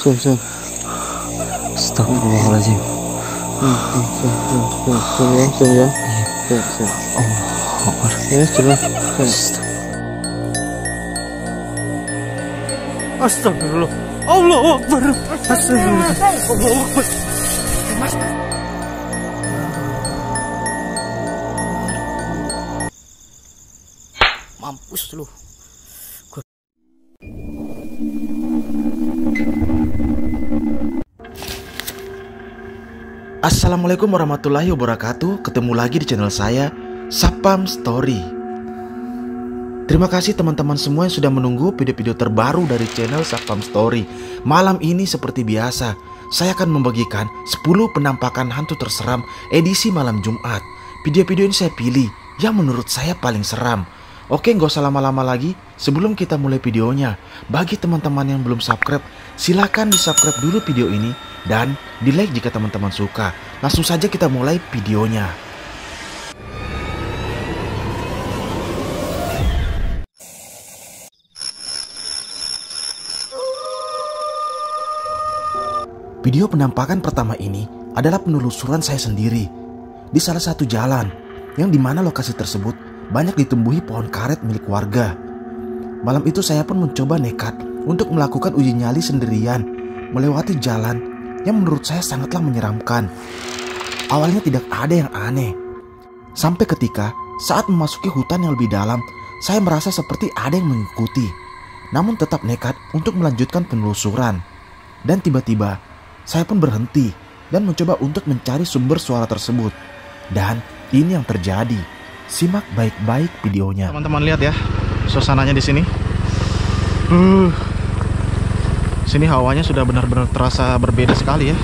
Astagfirullahaladzim. Ya, ya. Allah Akbar. Ya. Astagfirullah. Allah Akbar. Astagfirullah. Allah Akbar. Mampus lu. Assalamualaikum warahmatullahi wabarakatuh. Ketemu lagi di channel saya Sapam Story. Terima kasih teman-teman semua yang sudah menunggu video-video terbaru dari channel Sapam Story. Malam ini seperti biasa Saya akan membagikan 10 penampakan hantu terseram edisi malam Jumat. Video-video ini saya pilih yang menurut saya paling seram. Oke nggak usah lama-lama lagi Sebelum kita mulai videonya. Bagi teman-teman yang belum subscribe Silahkan di subscribe dulu video ini Dan di like jika teman-teman suka Langsung saja kita mulai videonya Video penampakan pertama ini adalah penelusuran saya sendiri di salah satu jalan yang di mana lokasi tersebut banyak ditumbuhi pohon karet milik warga. Malam itu saya pun mencoba nekat untuk melakukan uji nyali sendirian melewati jalan yang menurut saya sangatlah menyeramkan. Awalnya tidak ada yang aneh. Sampai ketika saat memasuki hutan yang lebih dalam, saya merasa seperti ada yang mengikuti. Namun tetap nekat untuk melanjutkan penelusuran. Dan tiba-tiba saya pun berhenti dan mencoba untuk mencari sumber suara tersebut. Dan ini yang terjadi. Simak baik-baik videonya. Teman-teman lihat ya, suasananya di sini. Uh, sini hawanya sudah benar-benar terasa berbeda sekali ya.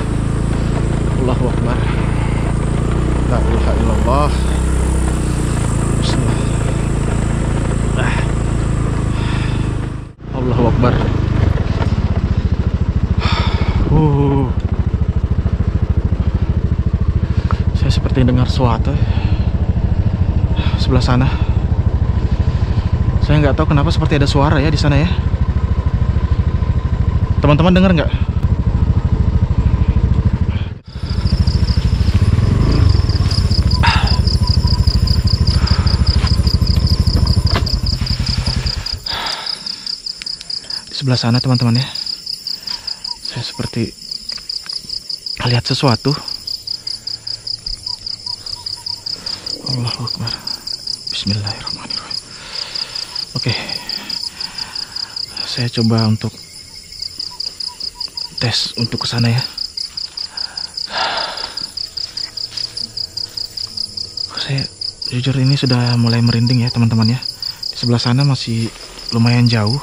Allahu Akbar. La ilaha illallah. Bismillah. Ah. Allahu. Uh. Saya seperti dengar suatu sebelah sana. Saya nggak tahu kenapa seperti ada suara ya di sana ya. Teman-teman dengar nggak? Di sebelah sana teman-teman ya. Saya seperti lihat sesuatu. Allahu Akbar. Bismillahirrahmanirrahim. Oke. Saya coba untuk tes untuk ke sana ya. Saya jujur ini sudah mulai merinding ya teman-teman ya. Di sebelah sana masih lumayan jauh.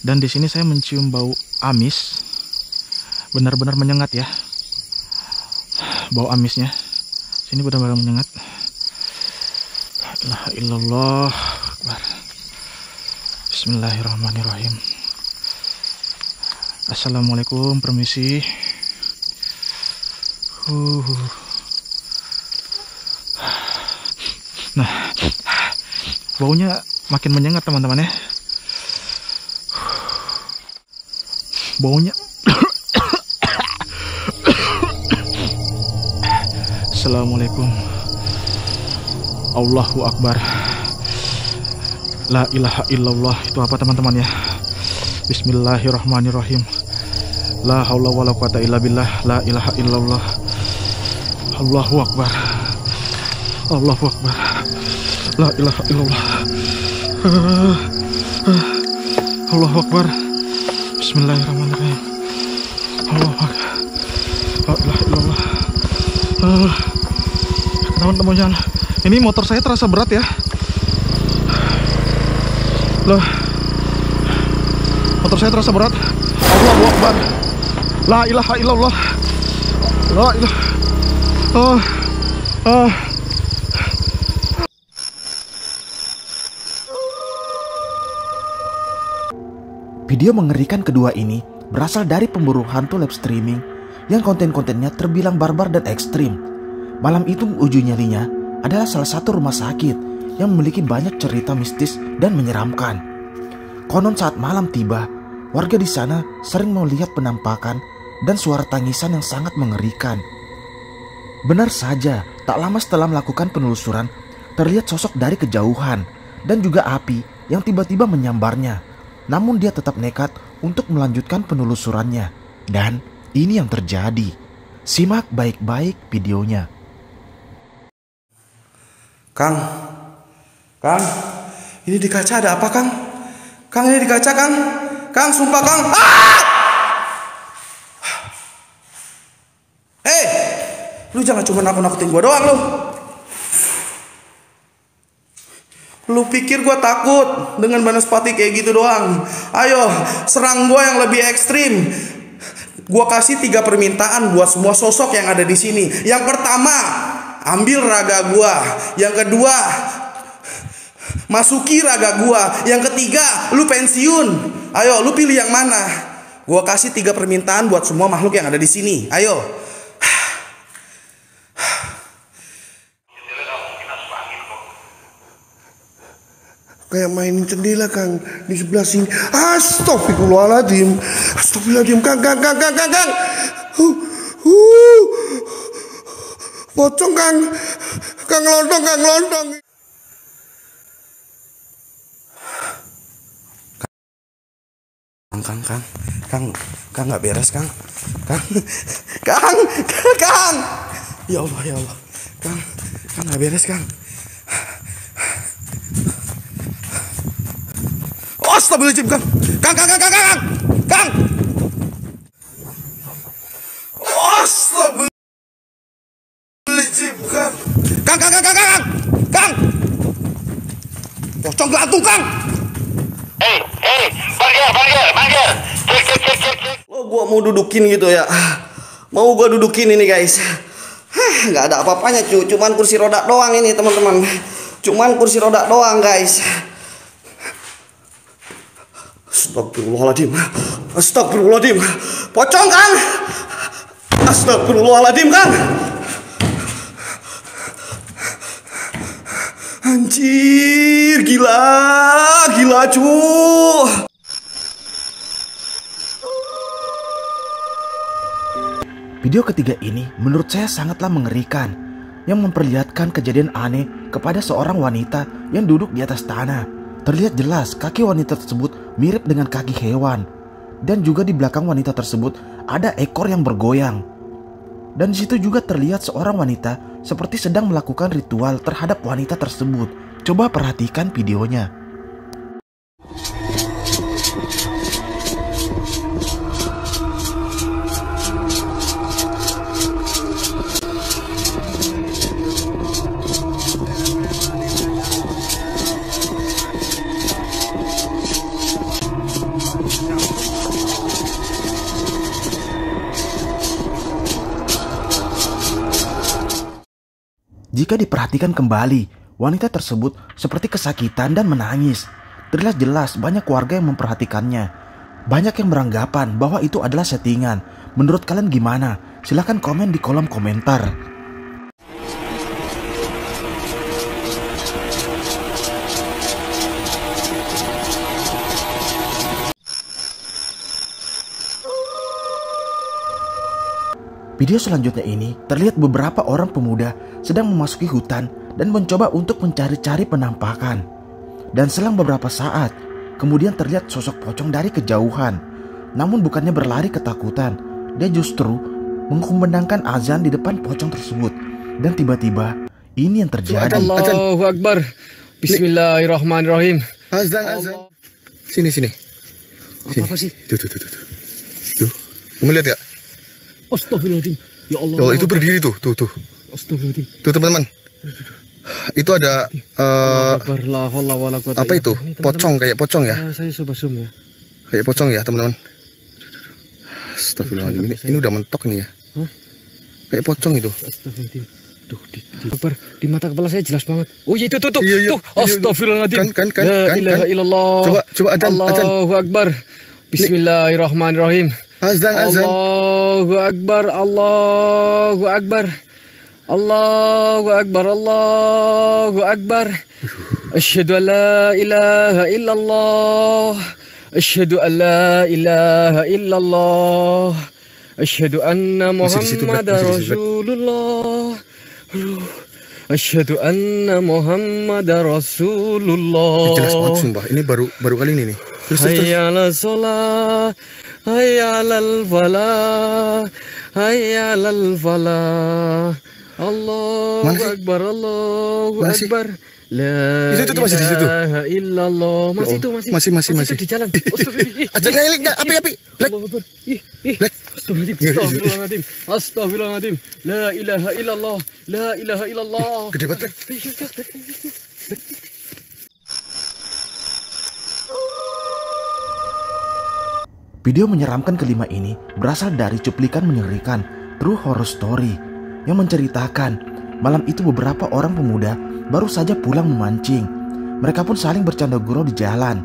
Dan di sini saya mencium bau amis. Benar-benar menyengat ya bau amisnya sini benar-benar menyengat La illallah Akbar. Bismillahirrahmanirrahim. Assalamualaikum permisi. Uh. Nah Baunya makin menyengat teman-teman ya. Baunya Assalamualaikum. Allahu Akbar La ilaha illallah Itu apa teman-teman ya? Bismillahirrahmanirrahim. La haula wa la quwata illa billah. La ilaha illallah. Allahu Akbar. Allahu Akbar. La ilaha illallah. Allahu Akbar. Bismillahirrahmanirrahim. Allahu Akbar. La ilaha illallah. Uh, teman-teman ini motor saya terasa berat ya loh. Motor saya terasa berat. Allahu Akbar. La ilaha illallah. La ilaha oh, oh. Video mengerikan kedua ini berasal dari pemburu hantu live streaming yang konten-kontennya terbilang barbar dan ekstrim. Malam itu uji nyalinya adalah salah satu rumah sakit yang memiliki banyak cerita mistis dan menyeramkan. Konon saat malam tiba, warga di sana sering melihat penampakan dan suara tangisan yang sangat mengerikan. Benar saja, tak lama setelah melakukan penelusuran, terlihat sosok dari kejauhan dan juga api yang tiba-tiba menyambarnya. Namun dia tetap nekat untuk melanjutkan penelusurannya. Dan ini yang terjadi. Simak baik-baik videonya. Kang, Kang, ini di kaca ada apa Kang? Kang ini di kaca Kang, Kang sumpah Kang. Ah! Hei, lu jangan cuma nakut-nakutin gua doang lu. Lu pikir gua takut dengan Banaspati kayak gitu doang? Ayo, serang gua yang lebih ekstrim. Gua kasih tiga permintaan buat semua sosok yang ada di sini. Yang pertama, ambil raga gua. Yang kedua, masuki raga gua. Yang ketiga, lu pensiun. Ayo, lu pilih yang mana? Gua kasih tiga permintaan buat semua makhluk yang ada di sini. Ayo. kayak mainin jendela kang di sebelah sini astagfirullahaladzim astagfirullahaladzim kang kang kang kang kang kang uh, uh. pocong kang kang lontong kang lontong Kang, kang, kang, kang, kang nggak beres kang, kang, kang, kang, kang, ya Allah, ya Allah, kang, kang nggak beres kang. Astagfirullahaladzim kang, kang, kang, kang, kang, kang, kang. Astagfirullahaladzim kang, kang, kang, kang, kang, kang, kang. Pocong gantung kang. Hei, hei, parkir, cek. Oh, gua mau dudukin gitu ya. Mau gua dudukin ini, guys. Hah, nggak ada apa-apanya, cu. Cuman kursi roda doang ini, teman-teman. Cuman kursi roda doang, guys. Astagfirullahaladzim. Astagfirullahaladzim. Pocong, Kang. Astagfirullahaladzim, Kang. Anjir, gila, gila, cu. Video ketiga ini menurut saya sangatlah mengerikan yang memperlihatkan kejadian aneh kepada seorang wanita yang duduk di atas tanah. Terlihat jelas kaki wanita tersebut mirip dengan kaki hewan dan juga di belakang wanita tersebut ada ekor yang bergoyang. Dan di situ juga terlihat seorang wanita seperti sedang melakukan ritual terhadap wanita tersebut. Coba perhatikan videonya. Jika diperhatikan kembali, wanita tersebut seperti kesakitan dan menangis. Terlihat jelas banyak warga yang memperhatikannya. Banyak yang beranggapan bahwa itu adalah settingan. Menurut kalian gimana? Silahkan komen di kolom komentar. Video selanjutnya ini terlihat beberapa orang pemuda sedang memasuki hutan dan mencoba untuk mencari-cari penampakan. Dan selang beberapa saat, kemudian terlihat sosok pocong dari kejauhan. Namun bukannya berlari ketakutan, dia justru mengkumandangkan azan di depan pocong tersebut. Dan tiba-tiba, ini yang terjadi. Allahu Akbar. Bismillahirrahmanirrahim. azan azan sini sini Apa, apa sih? tuh tuh tuh tuh tuh kamu lihat ya Astagfirullahaladzim. Ya Allah. oh itu berdiri tuh tuh tuh. Tuh teman-teman itu ada eh, quwata apa itu pocong kayak pocong ya saya coba zoom ya. kayak pocong ya teman-teman Astagfirullahaladzim ini, ini udah mentok nih ya kayak pocong itu. Tuh, di, di, di mata kepala saya jelas banget. Oh iya itu tuh tuh. Iya, iya. tuh. Astagfirullahaladzim. Kan, kan, kan, La kan, ilaha kan. illallah. Coba, coba adzan, adzan. Allahu Akbar. Bismillahirrahmanirrahim. azan azan Allahu Akbar. Allahu Akbar. Allahu Akbar, Allahu Akbar. Asyhadu an la ilaha illallah. Asyhadu an la ilaha illallah. Asyhadu anna Muhammad Rasulullah. Asyhadu anna Muhammad Rasulullah. Jelas banget sumpah. Ini baru baru kali ini nih. Terus, Hayyala sholat Hayyala al-falah Hayyala al-falah Allah Akbar, Allah Akbar. La itu, itu, itu masih di situ. Illallah. Ya masih itu masih. Masih masih masih. masih di jalan. Ada ngelik enggak? Api api. Lek. Lek. Astagfirullahaladzim. Iya, iya, iya. Astagfirullahaladzim. La ilaha illallah. La ilaha illallah. Gede banget. Video menyeramkan kelima ini berasal dari cuplikan mengerikan True Horror Story yang menceritakan malam itu beberapa orang pemuda baru saja pulang memancing. Mereka pun saling bercanda gurau di jalan.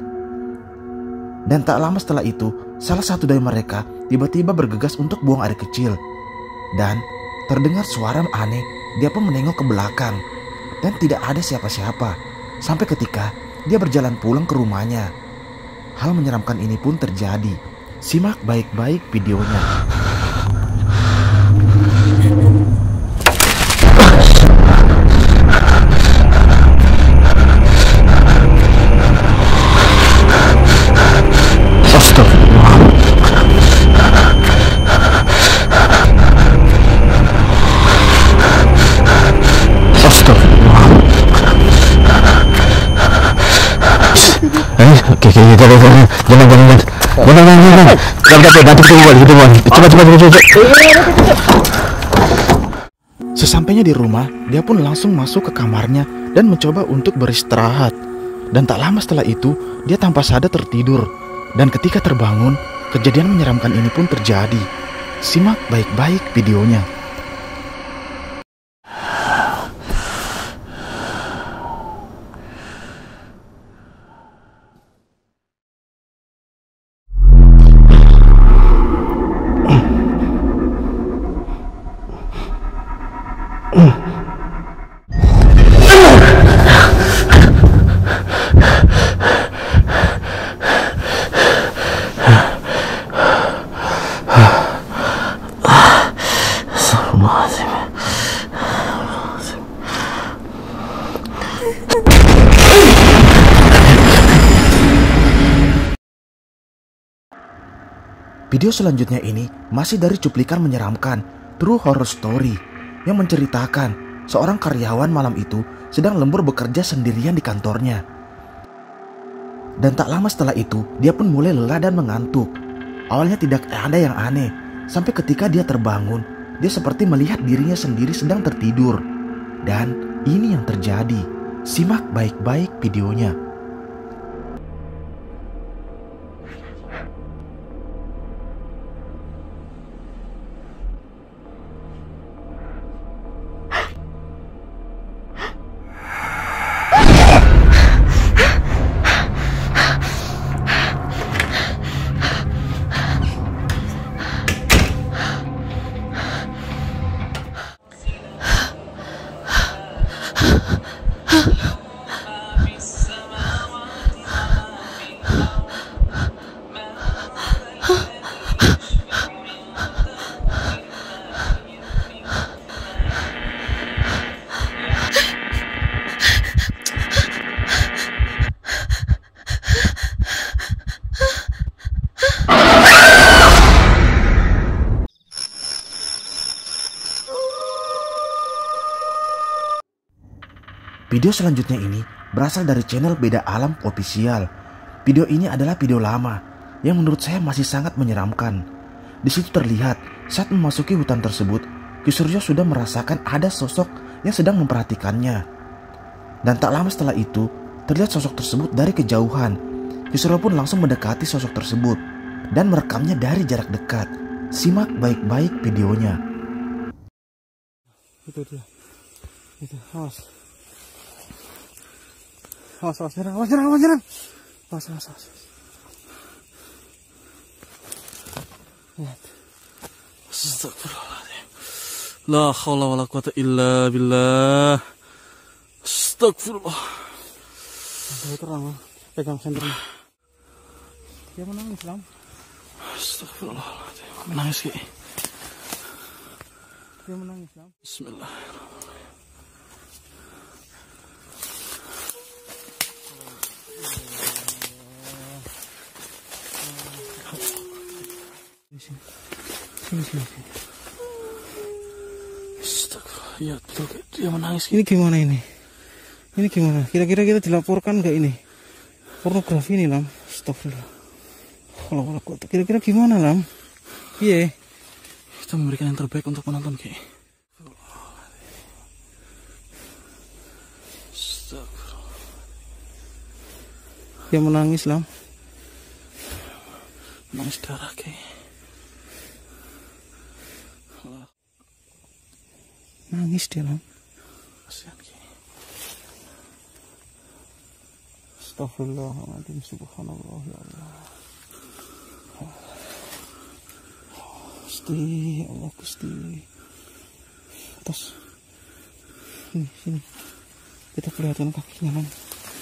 Dan tak lama setelah itu, salah satu dari mereka tiba-tiba bergegas untuk buang air kecil. Dan terdengar suara aneh, dia pun menengok ke belakang. Dan tidak ada siapa-siapa. Sampai ketika dia berjalan pulang ke rumahnya. Hal menyeramkan ini pun terjadi. Simak baik-baik videonya. Sesampainya di rumah, dia pun langsung masuk ke kamarnya dan mencoba untuk beristirahat. Dan tak lama setelah itu, dia tanpa sadar tertidur. Dan ketika terbangun, kejadian menyeramkan ini pun terjadi. Simak baik-baik videonya. Video selanjutnya ini masih dari cuplikan menyeramkan True Horror Story yang menceritakan seorang karyawan malam itu sedang lembur bekerja sendirian di kantornya. Dan tak lama setelah itu, dia pun mulai lelah dan mengantuk. Awalnya tidak ada yang aneh, sampai ketika dia terbangun, dia seperti melihat dirinya sendiri sedang tertidur. Dan ini yang terjadi. Simak baik-baik videonya. Video selanjutnya ini berasal dari channel Beda Alam Official. Video ini adalah video lama yang menurut saya masih sangat menyeramkan. Di situ terlihat saat memasuki hutan tersebut, Ki Suryo sudah merasakan ada sosok yang sedang memperhatikannya. Dan tak lama setelah itu, terlihat sosok tersebut dari kejauhan. Ki Suryo pun langsung mendekati sosok tersebut dan merekamnya dari jarak dekat. Simak baik-baik videonya. Itu dia. Itu, awas. خلاص خلاص جنب خلاص جنب خلاص جنب خلاص خلاص خلاص استغفر الله العظيم لا حول ولا قوة إلا بالله استغفر الله pegang sendernya dia menangis lam astagfirullahaladzim menangis ki dia menangis lam bismillahirrahmanirrahim Sini, sini, sini. sini. Astagfirullah. Ya, betul. Dia menangis. Ini gimana ini? Ini gimana? Kira-kira kita dilaporkan nggak ini? Pornografi ini, Lam. Astagfirullah. Kalau kalau kok kira-kira gimana, Lam? Iya. Kita memberikan yang terbaik untuk penonton. Astagfirullah. Dia menangis, Lam. Menangis darah, Ki. Nangis dia, Lam. Kasihan. Astagfirullahaladzim Subhanallah ya Allah Gusti Allah Gusti Atas Sini sini Kita perlihatkan kakinya man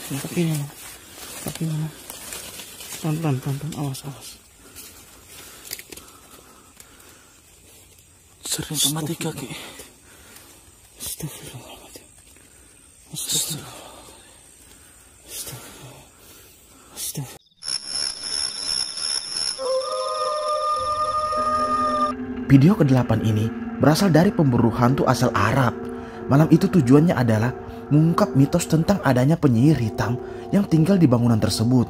Sini, Kakinya man Kakinya man Pelan pelan pelan pelan Awas awas Sering sama tiga ki Video ke-8 ini berasal dari pemburu hantu asal Arab. Malam itu tujuannya adalah mengungkap mitos tentang adanya penyihir hitam yang tinggal di bangunan tersebut.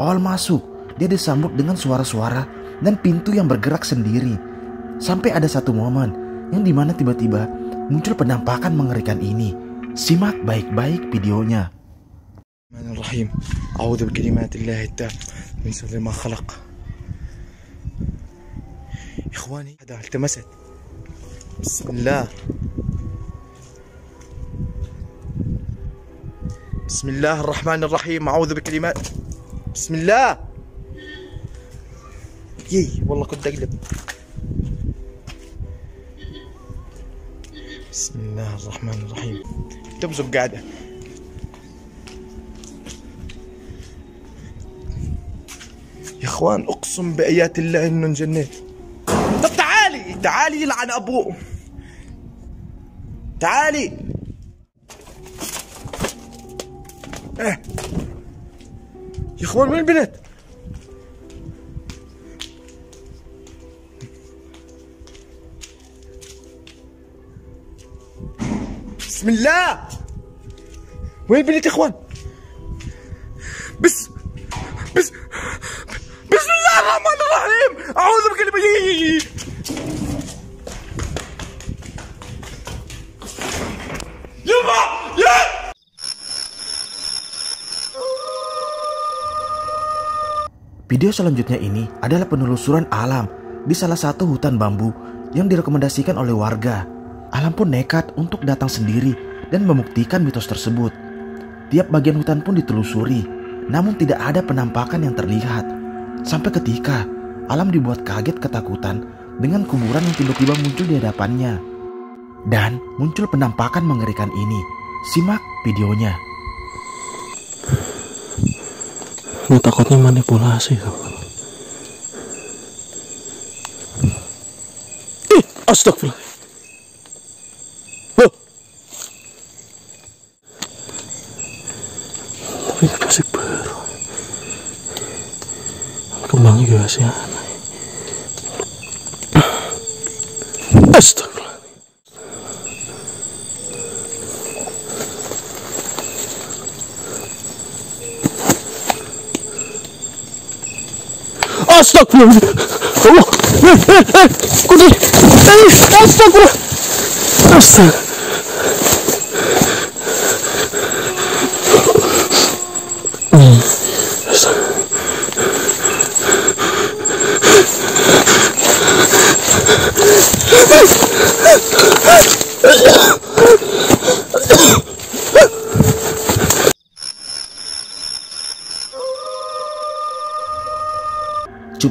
Awal masuk, dia disambut dengan suara-suara dan pintu yang bergerak sendiri. Sampai ada satu momen yang di mana tiba-tiba muncul penampakan mengerikan ini. Simak baik-baik videonya. الرحمن الرحيم أعوذ بكلمات الله التام من شر ما خلق إخواني هذا التمست بسم الله بسم الله الرحمن الرحيم بسم الله الرحمن الرحيم. تبزق قاعدة. يا إخوان أقسم بآيات الله إنه انجنيت. طب تعالي تعالي يلعن أبوه. تعالي. إيه. يا إخوان وين البنت؟ بسم الله وين البنت يا اخوان بس بس بسم الله الرحمن الرحيم اعوذ بكلمه يما يا Video selanjutnya ini adalah penelusuran alam di salah satu hutan bambu yang direkomendasikan oleh warga. Alam pun nekat untuk datang sendiri dan membuktikan mitos tersebut. Tiap bagian hutan pun ditelusuri, namun tidak ada penampakan yang terlihat. Sampai ketika alam dibuat kaget ketakutan dengan kuburan yang tiba-tiba muncul di hadapannya. Dan muncul penampakan mengerikan ini. Simak videonya. Ini takutnya manipulasi astagfirullah. Loh. Tapi ini kasih baru. Kembangnya juga sih aneh. Astagfirullah. Astagfirullah. Allah. Eh, eh, eh. Kudi. Eh,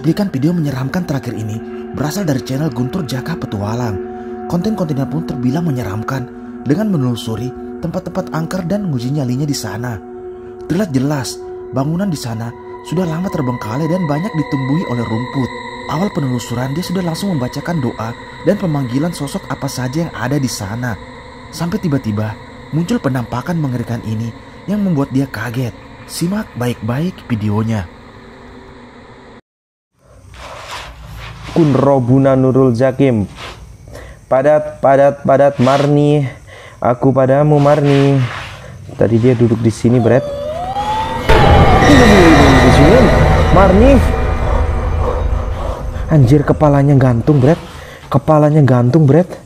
Cuplikan video menyeramkan terakhir ini berasal dari channel Guntur Jaka Petualang. Konten-kontennya pun terbilang menyeramkan dengan menelusuri tempat-tempat angker dan menguji nyalinya di sana. Terlihat jelas bangunan di sana sudah lama terbengkalai dan banyak ditumbuhi oleh rumput. Awal penelusuran dia sudah langsung membacakan doa dan pemanggilan sosok apa saja yang ada di sana. Sampai tiba-tiba muncul penampakan mengerikan ini yang membuat dia kaget. Simak baik-baik videonya. Kun Robuna Nurul Zakim Padat, padat, padat Marni. Aku padamu Marni. Tadi dia duduk di sini sini Marni. Anjir kepalanya gantung Brad. Kepalanya gantung Brad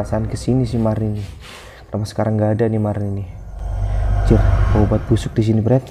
perasaan ke sini sih Marni. Kenapa sekarang nggak ada nih Marni nih? Anjir, obat busuk di sini Brad.